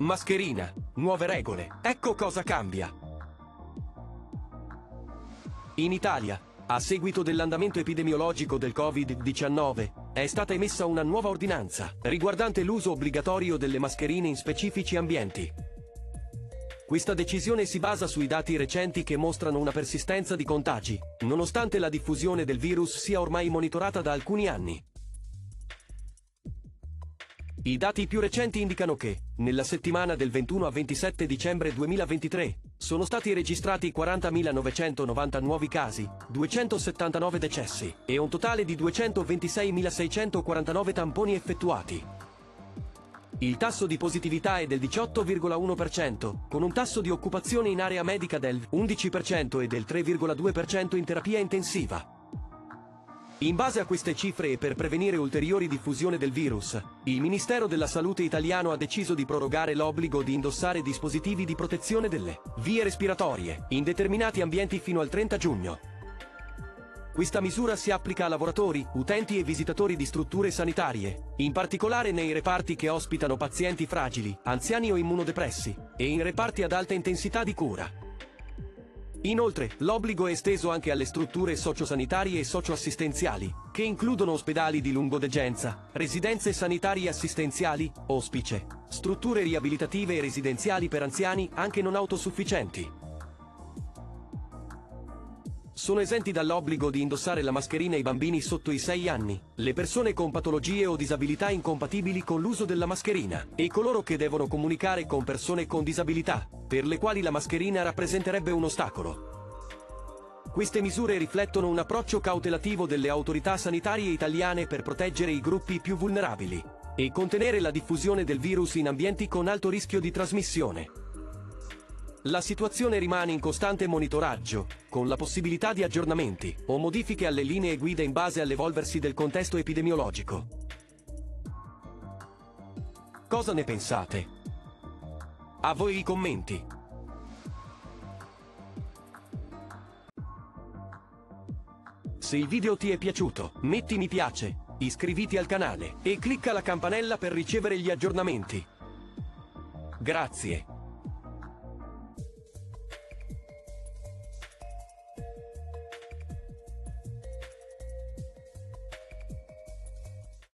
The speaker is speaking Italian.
Mascherina, nuove regole, ecco cosa cambia. In Italia, a seguito dell'andamento epidemiologico del Covid-19, è stata emessa una nuova ordinanza riguardante l'uso obbligatorio delle mascherine in specifici ambienti. Questa decisione si basa sui dati recenti che mostrano una persistenza di contagi, nonostante la diffusione del virus sia ormai monitorata da alcuni anni. I dati più recenti indicano che, nella settimana del 21 a 27 dicembre 2023, sono stati registrati 40.990 nuovi casi, 279 decessi e un totale di 226.649 tamponi effettuati. Il tasso di positività è del 18,1%, con un tasso di occupazione in area medica del 11% e del 3,2% in terapia intensiva. In base a queste cifre e per prevenire ulteriori diffusione del virus, il Ministero della Salute italiano ha deciso di prorogare l'obbligo di indossare dispositivi di protezione delle vie respiratorie in determinati ambienti fino al 30 giugno. Questa misura si applica a lavoratori, utenti e visitatori di strutture sanitarie, in particolare nei reparti che ospitano pazienti fragili, anziani o immunodepressi, e in reparti ad alta intensità di cura. Inoltre, l'obbligo è esteso anche alle strutture sociosanitarie e socioassistenziali, che includono ospedali di lungodegenza, residenze sanitarie assistenziali, ospice, strutture riabilitative e residenziali per anziani anche non autosufficienti. Sono esenti dall'obbligo di indossare la mascherina i bambini sotto i 6 anni, le persone con patologie o disabilità incompatibili con l'uso della mascherina e coloro che devono comunicare con persone con disabilità, per le quali la mascherina rappresenterebbe un ostacolo. Queste misure riflettono un approccio cautelativo delle autorità sanitarie italiane per proteggere i gruppi più vulnerabili e contenere la diffusione del virus in ambienti con alto rischio di trasmissione. La situazione rimane in costante monitoraggio, con la possibilità di aggiornamenti o modifiche alle linee guida in base all'evolversi del contesto epidemiologico. Cosa ne pensate? A voi i commenti. Se il video ti è piaciuto, metti mi piace, iscriviti al canale e clicca la campanella per ricevere gli aggiornamenti. Grazie.